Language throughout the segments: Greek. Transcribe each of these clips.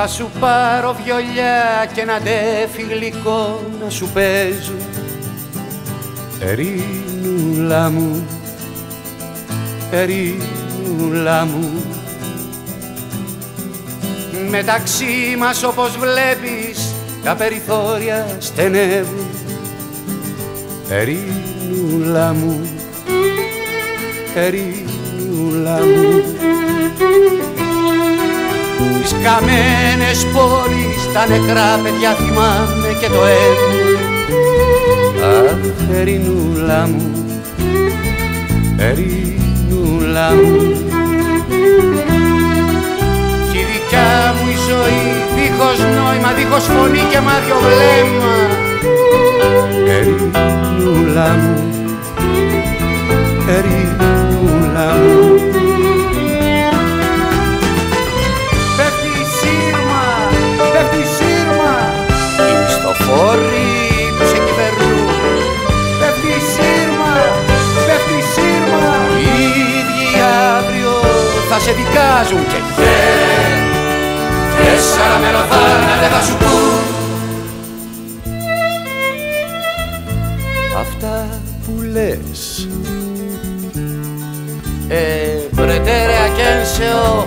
Θα σου πάρω βιολιά και ένα ντέφι γλυκό να σου παίζουν Ερήνουλα μου, ερήνουλα μου. Μεταξύ μας όπως βλέπεις τα περιθώρια στενεύουν. Ερήνουλα μου, ερήνουλα μου Τις καμένες πόλεις, τα νεκρά παιδιά θυμάμαι και το αίμα Αχ, ερηνούλα μου, ερηνούλα μου. Κι η δικιά μου η ζωή, δίχως νόημα, δίχως φωνή και μάδιο βλέμμα. Ερηνούλα μου, σε δικάζουν και δεν Τέσσερα μελοφάνατε θα σου πούν Αυτά που λες. Ε, pretere a quien se o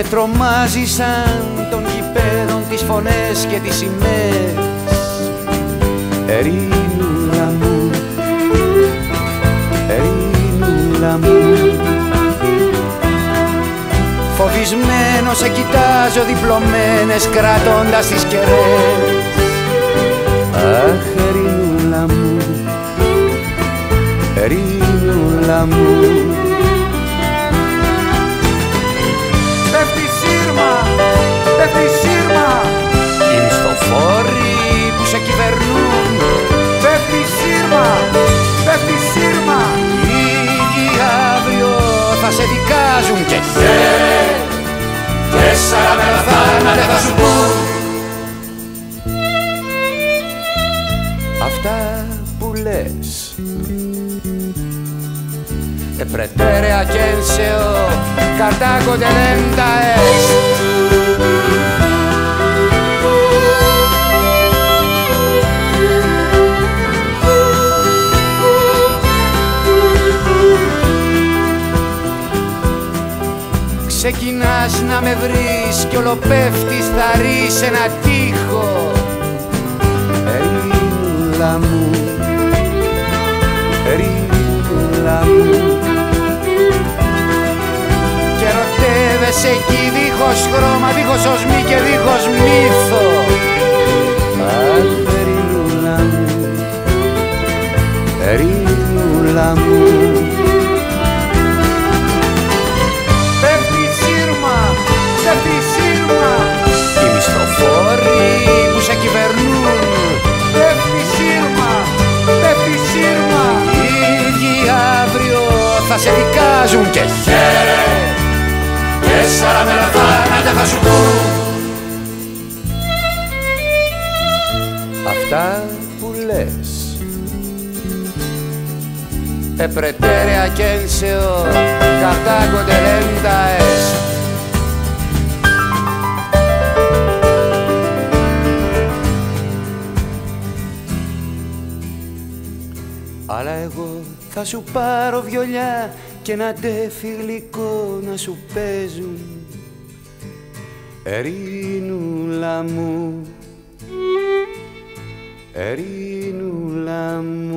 Με τρομάζει σαν των γηπέδων τις φωνές και τις σημαίες. Ερήνουλα μου, ερήνουλα μου. Φοβισμένος σε κοιτάζω διπλωμένες κρατώντας τις κεραίες. Αχ, ερήνουλα μου, ερήνουλα μου σου Αυτά που λες. Επρετέρε ακένσεο Κατάκοτε δεν τα Ξεκινάς να με βρεις κι όλο πέφτεις θα ρεις ένα τείχο. Ερήνουλα μου, ερήνουλα μου. Και ερωτεύεσαι εκεί δίχως χρώμα, δίχως οσμή και δίχως μύθος σε δικάζουν και χαίρε. Τέσσερα μέρα θάνατα θα σου πούν Αυτά που λες E pretere a quien se o Αλλά εγώ θα σου πάρω βιολιά και ένα ντέφι γλυκό να σου παίζουν. Ερήνουλα μου, ερήνουλα μου